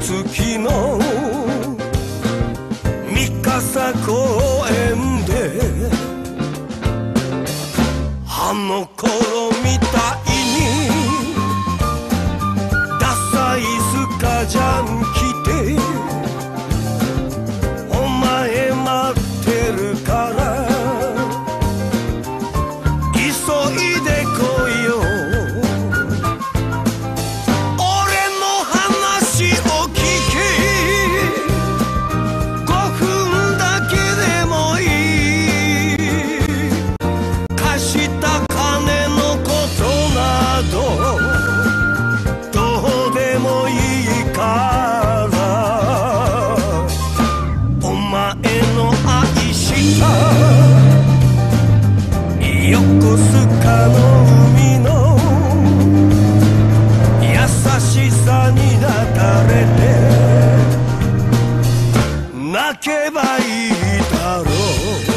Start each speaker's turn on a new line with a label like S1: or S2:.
S1: 付きの三笠公園であの頃みたいにダサいスカジャンキ横須賀の海の優しさになかれて泣けばいいだろう。